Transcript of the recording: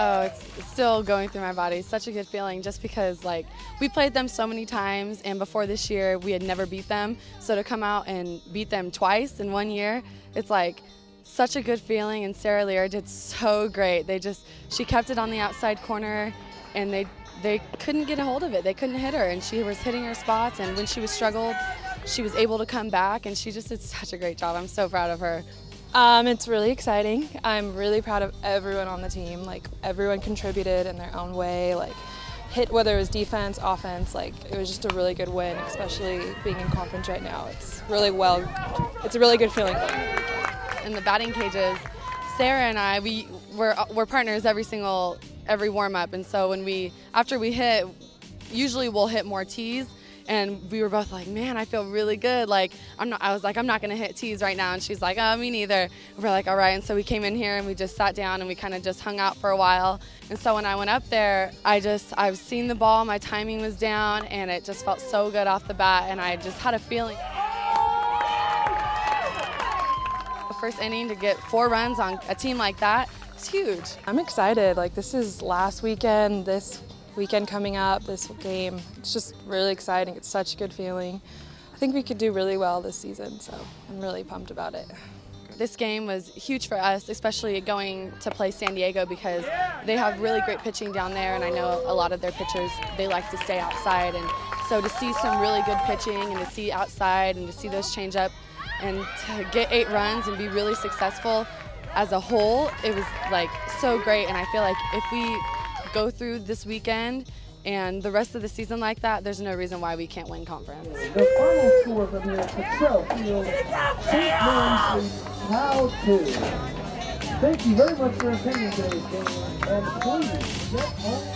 Oh, it's still going through my body. Such a good feeling just because like we played them so many times and before this year we had never beat them. So to come out and beat them twice in one year, it's like such a good feeling and Sarah Lear did so great. They just she kept it on the outside corner and they they couldn't get a hold of it. They couldn't hit her and she was hitting her spots and when she was struggled, she was able to come back and she just did such a great job. I'm so proud of her. Um, it's really exciting. I'm really proud of everyone on the team. Like everyone contributed in their own way. Like hit whether it was defense, offense. Like it was just a really good win, especially being in conference right now. It's really well. It's a really good feeling. In the batting cages, Sarah and I we we're, we're partners every single every warm up, and so when we after we hit, usually we'll hit more tees and we were both like, man, I feel really good. Like I'm not. I was like, I'm not gonna hit tees right now, and she's like, oh, me neither. We're like, all right. And so we came in here and we just sat down and we kind of just hung out for a while. And so when I went up there, I just I've seen the ball, my timing was down, and it just felt so good off the bat, and I just had a feeling. First inning to get four runs on a team like that, it's huge. I'm excited. Like this is last weekend. This weekend coming up, this game. It's just really exciting. It's such a good feeling. I think we could do really well this season, so I'm really pumped about it. This game was huge for us, especially going to play San Diego because they have really great pitching down there, and I know a lot of their pitchers, they like to stay outside. And so to see some really good pitching and to see outside and to see those change up and to get eight runs and be really successful as a whole, it was like so great. And I feel like if we go through this weekend and the rest of the season like that, there's no reason why we can't win conference. The final score here at Cottrell Field, St. Mary's Cal 2. Thank you very much for attending today's game, and please get home